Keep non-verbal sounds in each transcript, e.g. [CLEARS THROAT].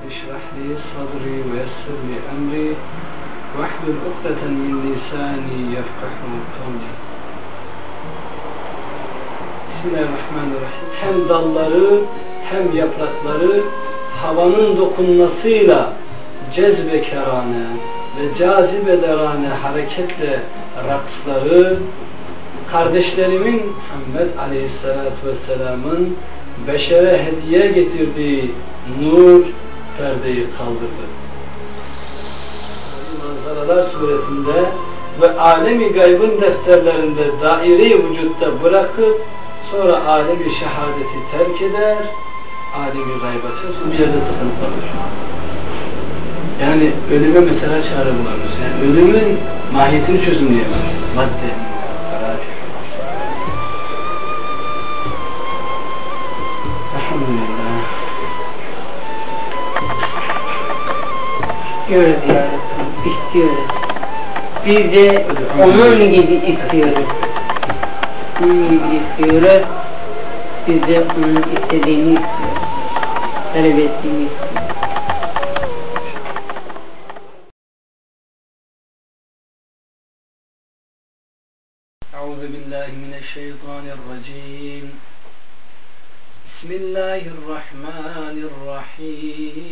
اشرح لي صدري ويسر لي أمري واحلل عقدة من لساني يفقه قولي Bismillahirrahmanirrahim. Hem dalları hem yaprakları havanın dokunmasıyla cezbekerane ve cazibederane hareketle raksları kardeşlerimin Muhammed Aleyhisselatü Vesselam'ın beşere hediye getirdiği nur perdeyi kaldırdı. Manzaralar suresinde ve alemi gaybın defterlerinde daire vücutta bırakıp sonra alemi şehadeti terk eder, alemi gayba bir yerde tıkanıp kalır. Yani ölüme mesela çare bulamıyoruz. Yani ölümün mahiyetini çözümleyemez. Madde, İstiyoruz ya Rabbi, istiyoruz. Biz de onun gibi istiyoruz. Onun gibi istiyoruz. Biz de onun istediğini istiyoruz. Talep ettiğini istiyoruz. أعوذ بالله من الشيطان الرجيم بسم الله الرحمن الرحيم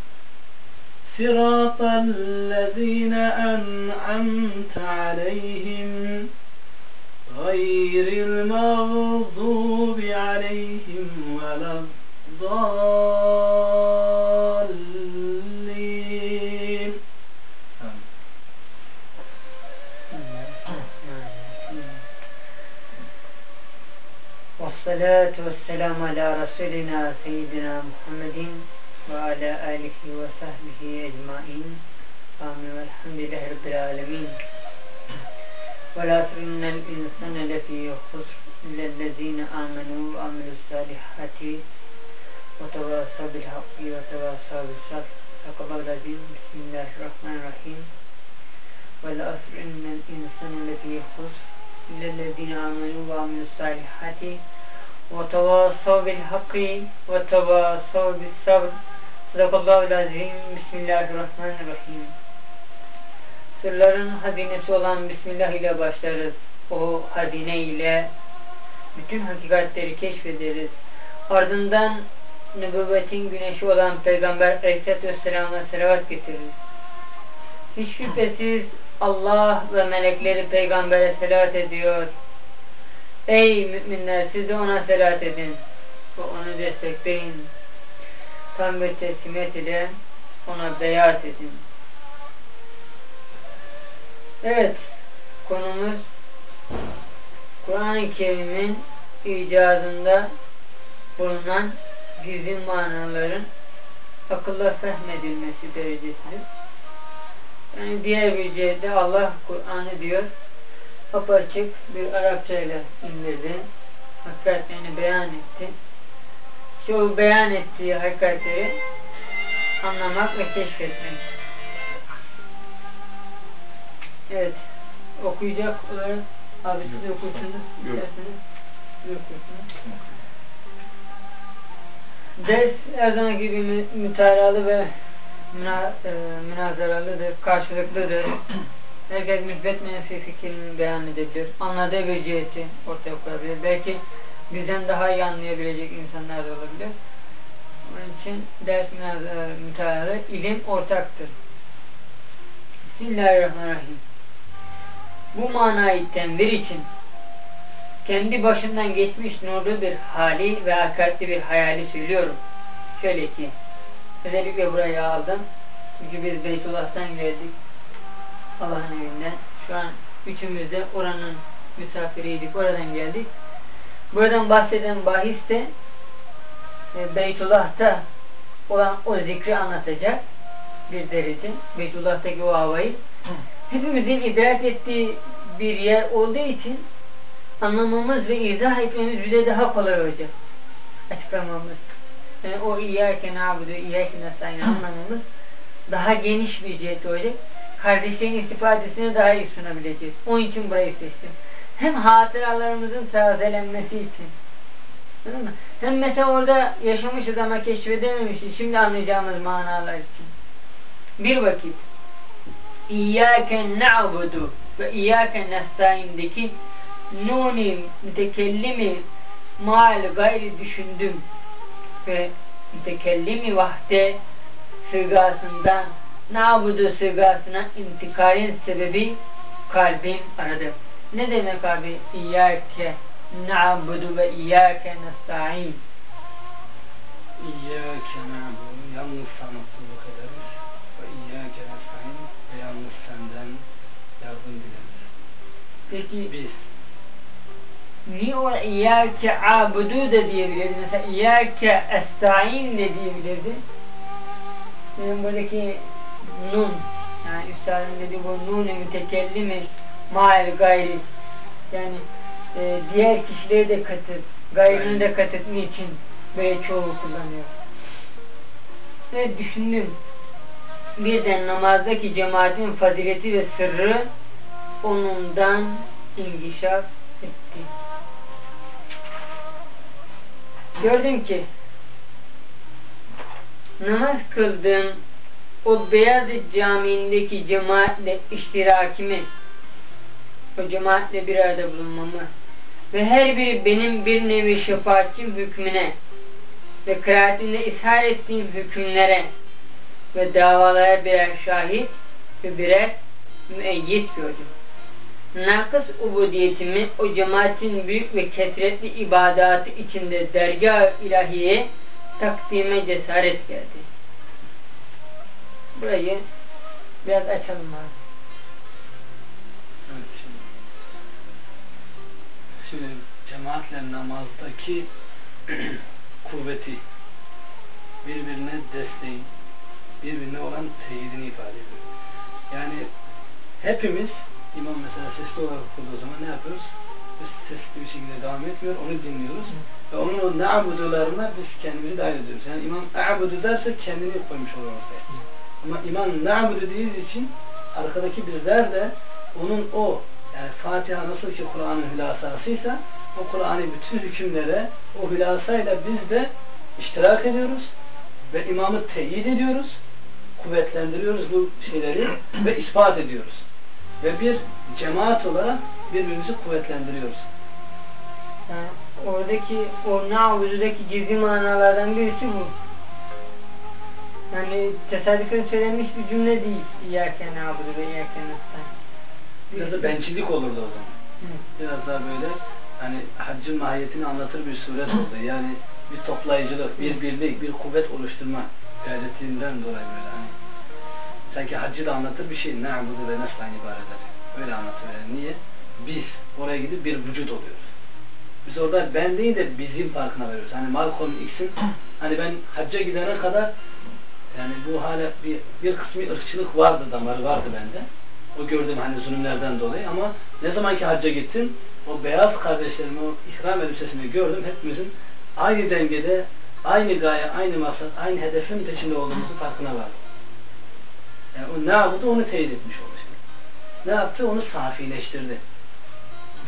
صراط الذين أنعمت عليهم غير المغضوب عليهم ولا الضالين. والصلاة والسلام على رسولنا سيدنا محمد وعلى آله وصحبه أجمعين. آمين. والحمد لله رب العالمين. والعصر إن الإنسان لفي خسر إلا الذين آمنوا وعملوا الصالحات وتواصوا بالحق وتواصوا بالصبر فقال العظيم بسم الله الرحمن الرحيم. والعصر إن الإنسان لفي خسر إلا الذين آمنوا وعملوا الصالحات وتواصوا بالحق وتواصوا بالصبر صدق الله العظيم بسم الله الرحمن الرحيم Sırların hazinesi olan Bismillah ile başlarız. O hazine ile bütün hakikatleri keşfederiz. Ardından nübüvvetin güneşi olan Peygamber Aleyhisselatü Vesselam'a selavat getiririz. Hiç şüphesiz Allah ve melekleri peygambere selat ediyor. Ey müminler siz de ona selat edin ve onu destekleyin. Tam bir teslimiyet ile ona beyat edin. Evet, konumuz Kur'an-ı Kerim'in icazında bulunan gizli manaların akılla fehmedilmesi derecesidir. Yani diğer bir cihette Allah Kur'an'ı diyor apaçık bir Arapça ile indirdi. Hakikatlerini beyan etti. O beyan ettiği hakikatleri anlamak ve keşfetmek. Evet. Okuyacak olarak abi siz okursunuz. İsterseniz. Ders her zaman gibi mü- mütalalı ve müna, e, münazaralıdır, karşılıklıdır. [CLEARS THROAT] Herkes müsbet menfi fikrini beyan edebilir. Anladığı bir ciheti ortaya koyabilir. Belki bizden daha iyi anlayabilecek insanlar da olabilir. Onun için ders münazara, mütalalı, ilim ortaktır. Bismillahirrahmanirrahim. Bu manayı tenvir için kendi başından geçmiş nurlu bir hali ve hakikatli bir hayali söylüyorum. Şöyle ki, özellikle burayı aldım. Çünkü biz Beytullah'tan geldik. Allah'ın evinden. Şu an üçümüz de oranın misafiriydik. Oradan geldik. Buradan bahseden bahis de e, Beytullah'ta olan o zikri anlatacak. bir derece. Beytullah'taki o havayı. Hepimizin idrak ettiği bir yer olduğu için anlamamız ve izah etmemiz bize daha kolay olacak. Açıklamamız. Yani o İyyâke nâbudu, İyyâke nestaîn anlamamız daha geniş bir cihet olacak. Kardeşlerin istifadesini daha iyi sunabileceğiz. Onun için burayı seçtim. Hem hatıralarımızın tazelenmesi için. Hem mesela orada yaşamışız ama keşfedememişiz. Şimdi anlayacağımız manalar için. Bir vakit İyyâke na'budu ve İyyâke nestaîn'deki nuni mütekellimi mal gayri düşündüm ve mütekellimi vahde sırgasından na'budu sırgasına intikalin sebebi kalbim aradı. Ne demek abi? İyyâke na'budu ve iyyâke nesta'in. İyyâke na'budu yalnız sanatçılık ederiz ve iyyâke nestaîn ve yalnız senden yardım dileriz. Peki Biz niye o iyyâke abudu da diyebilirdi? Mesela iyyâke esta'in de diyebilirdi. Benim buradaki nun yani üstadın dediği bu nun-i mütekellimi mael gayri yani e, diğer kişileri de katıp gayrını da katıtma için böyle çoğu kullanıyor. Ve düşündüm. Birden namazdaki cemaatin fazileti ve sırrı onundan inkişaf etti. Gördüm ki namaz kıldığım o Beyazıt Camii'ndeki cemaatle iştirakimi o cemaatle bir arada bulunmamı ve her biri benim bir nevi şefaatçim hükmüne ve kıraatimde ishar ettiğim hükümlere ve davalara birer şahit ve birer müeyyit gördüm. Nakıs ubudiyetimi o cemaatin büyük ve kesretli ibadatı içinde dergah ilahiye takdime cesaret geldi. Burayı biraz açalım abi. Evet, şimdi, şimdi cemaatle namazdaki [CLEARS THROAT] kuvveti birbirine desteğin birbirine olan teyidini ifade ediyor. Yani hepimiz imam mesela sesli olarak okuduğu zaman ne yapıyoruz? Biz sesli bir şekilde devam etmiyor, onu dinliyoruz. Ve onun o na'budularına biz kendimizi dahil ediyoruz. Yani imam a'budu derse kendini koymuş olur ortaya. Ama imam na'budu dediği için arkadaki bizler de onun o yani Fatiha nasıl ki Kur'an'ın hülasasıysa o Kur'an'ın bütün hükümlere o hülasayla biz de iştirak ediyoruz ve imamı teyit ediyoruz kuvvetlendiriyoruz bu şeyleri ve ispat ediyoruz. Ve bir cemaat olarak birbirimizi kuvvetlendiriyoruz. Yani oradaki o na'ududaki gizli manalardan birisi bu. Yani tesadüfen söylenmiş bir cümle değil. İyyâke na'budu ve iyyâke nestaîn. Biraz da bencillik olurdu o zaman. Hı. Biraz daha böyle hani haccın mahiyetini anlatır bir suret oldu. Yani bir toplayıcılık, bir birlik, bir kuvvet oluşturma gayretinden dolayı böyle hani sanki haccı da anlatır bir şey. Na'budu ve nestaîn ibaretler. Öyle anlatıyor. Yani. Niye? Biz oraya gidip bir vücut oluyoruz. Biz orada ben değil de bizim farkına veriyoruz. Hani Malcolm X'in hani ben hacca gidene kadar yani bu hala bir, bir kısmı ırkçılık vardı damarı vardı bende. O gördüğüm hani zulümlerden dolayı ama ne zaman ki hacca gittim o beyaz kardeşlerimi o ihram elbisesini gördüm. Hepimizin aynı dengede, aynı gaye, aynı maksat, aynı hedefin peşinde olduğumuzu farkına vardım. Yani o ne yaptı onu teyit etmiş oldu şimdi. Ne yaptı? Onu safileştirdi.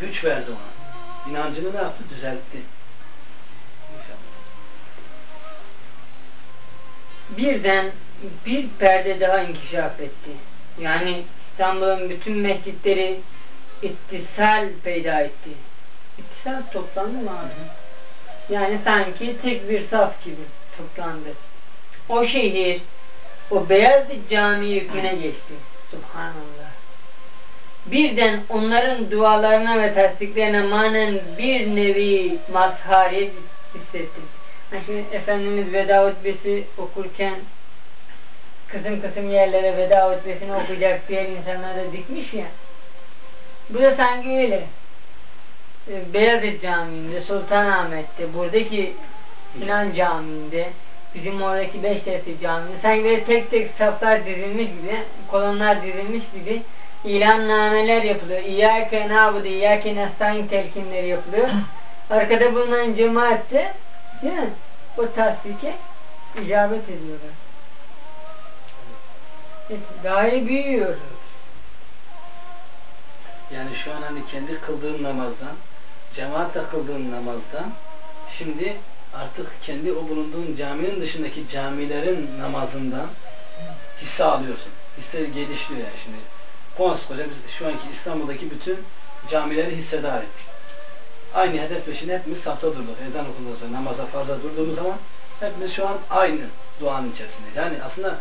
Güç verdi ona. İnancını ne yaptı? Düzeltti. Birden bir perde daha inkişaf etti. Yani İstanbul'un bütün mescitleri ittisal peyda etti. İttisal toplandı mı abi? Yani sanki tek bir saf gibi toplandı. O şehir o Beyazıt Camii hükmüne geçti. Subhanallah. Birden onların dualarına ve tasdiklerine manen bir nevi mazhariyet hissettim. Şimdi Efendimiz veda hutbesi okurken kısım kısım yerlere veda hutbesini okuyacak diye insanlar da dikmiş ya. Bu da sanki öyle. Ee, Beyazıt Camii'nde, Sultanahmet'te, buradaki Sinan Camii'nde Bizim oradaki beş testi cami. Sanki böyle tek tek saflar dizilmiş gibi, kolonlar dizilmiş gibi ilannameler yapılıyor. İyyâke nâbudu, İyyâke nestaîn telkinleri yapılıyor. Arkada bulunan cemaat değil mi? o tasdike icabet ediyorlar. Gaye büyüyor. Yani şu an hani kendi kıldığım namazdan, cemaatle kıldığım namazdan, şimdi artık kendi o bulunduğun caminin dışındaki camilerin namazından hisse alıyorsun. Hisse gelişiyor yani şimdi. Koskoca biz şu anki İstanbul'daki bütün camileri hissedar ettik. Aynı hedef peşinde hepimiz safta durduk. Ezan okunduğu sonra namaza farza durduğumuz zaman hepimiz şu an aynı duanın içerisindeyiz. Yani aslında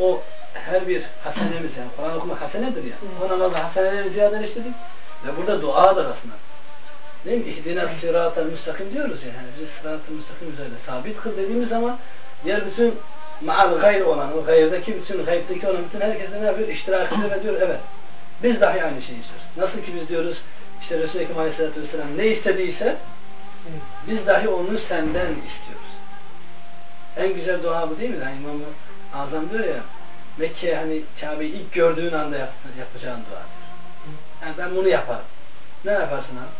o her bir hasenemiz yani Kur'an okumak hasenedir ya. O namazda haseneleri ziyadeleştirdik ve burada duadır aslında. Değil mi? İhdine sıratel müstakim diyoruz ya. Yani biz sıratel müstakim üzerinde sabit kıl dediğimiz zaman diğer bütün maal gayr olan, o gayrdaki bütün, gaybdeki olan bütün herkese ne yapıyor? İştirak ediyor ve diyor evet. Biz dahi aynı şeyi istiyoruz. Nasıl ki biz diyoruz işte Resul-i Ekrem Aleyhisselatü Vesselam ne istediyse biz dahi onu senden istiyoruz. En güzel dua bu değil mi? Yani İmam Azam diyor ya Mekke hani Kabe'yi ilk gördüğün anda yap, yapacağın dua. Yani ben bunu yaparım. Ne yaparsın abi?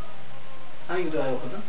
Hangi duayı okudun?